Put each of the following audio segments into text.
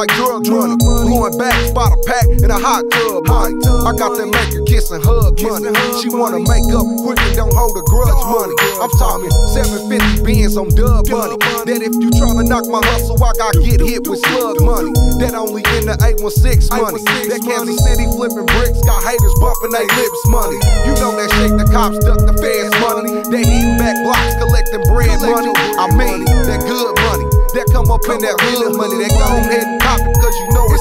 Like drugs running, blowing back, spot a pack in a hot tub money. I got that make her kiss and hug money. She wanna make up quickly, don't hold a grudge money. I'm talking 750 bins on dub money. That if you tryna knock my hustle, I got get hit with slug money. That only in the 816 money. That Kansas City flipping bricks got haters bumping their lips money. You know that shake the cops, duck the feds money. They hitting back blocks, collecting bread money. I mean, that good money. That come up in that hood money. That go ahead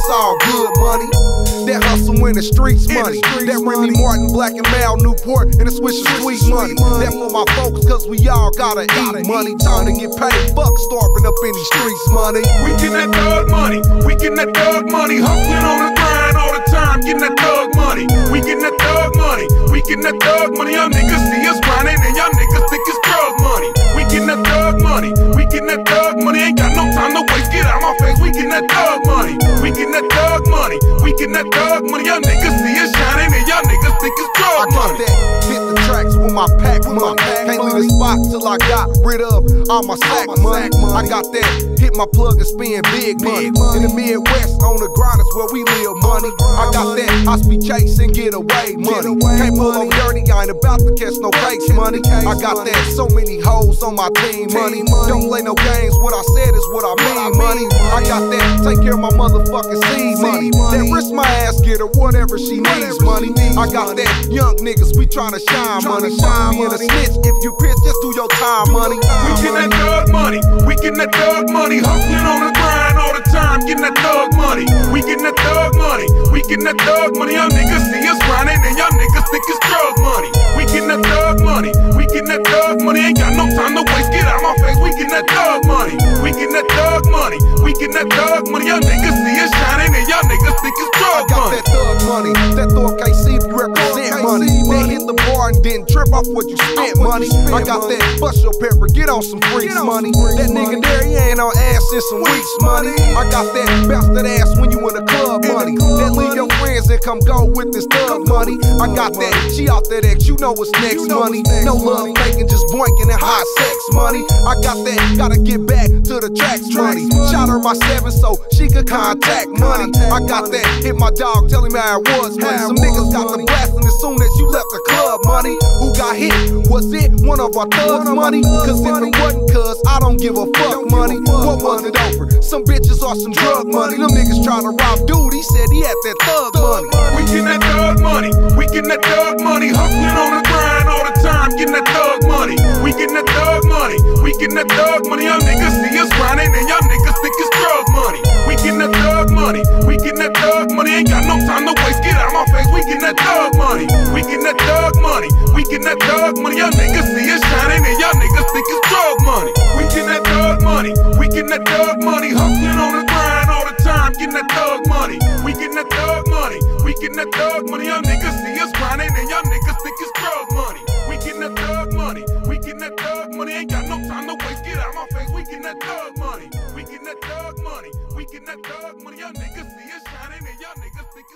all good money. That hustle in the streets money. That Remy Martin, Black and Mild, Newport, and the Swisher Sweet money. That for my folks, cause we all gotta eat money. Time to get paid, fuck starving up in these streets money. We getting that thug money. We getting that thug money. Hustling on the grind all the time. Getting that thug money. We getting that thug money. We getting that thug money. Y'all niggas see us grinding and y'all niggas think it's drug money. We getting that thug money. We getting that thug money. Ain't got no time to waste. Get out of my face. We getting that thug that thug money. Y'all niggas see us shining and y'all niggas think it's I got money. that. Hit the tracks with my pack with money. Can't leave the spot till I got rid of all my sack money. I got that. Hit my plug and spend big money. In the Midwest, on the grind is where we live money. I got that. I speed chase and get away money. Can't pull on dirty. I ain't about to catch no case money. I got that. So many hoes on my team money. Don't play no games. What I said is what I mean money. I got that. Take care of my motherfucking seed money. That risk my ass get her whatever she needs money. I got that. Young niggas, we tryna shine money. Shine me in a snitch. If you pitch, just do your time money. We getting that thug money. We getting that thug money. Hustling on the grind all the time. Getting that thug money. We getting that thug money. We getting that thug money. Y'all niggas see us grinding and y'all getting that thug money. Y'all niggas see us shining and y'all niggas think it's I drug got money. that thug money. That Thor KC if you represent money. Then hit the bar and then trip off what you spent money. I got that bust your pepper, get on some freaks money. That nigga there, in some weeks money. I got that bounce that ass when you in the club money. That leave your friends and come go with this thug money. I got that, she off that X, you know what's next money. No love making, just boinking and hot sex money. I got that, gotta get back to the tracks money. Shot her my seven so she could contact money. I got that, hit my dog, tell him how it was money. Some niggas got the blasting as soon as you left the club money. Who got hit? Was it one of our thugs money? Cause if it wasn't, cuz I don't give a fuck money. What was it over? Some bitches or some drug money. Them niggas trying to rob dude, he said he had that thug money. We getting that thug money. We getting that thug money. Hustling on the grind all the time. Getting that thug money. We getting that thug money. We getting that thug money. Y'all niggas see us grinding and y'all niggas think it's drug money. We getting that thug money. We getting that thug money. Ain't got no time to waste. Get out my face. We getting that thug money. We getting that thug money. We getting that thug money. Y'all niggas see getting that thug money. Y'all niggas see us grinding and y'all niggas think it's drug money. We getting that thug money. We getting that thug money. Ain't got no time to waste. Get out my face. We getting that thug money. We getting that thug money. We getting that thug money. Y'all niggas see us shining and y'all niggas think.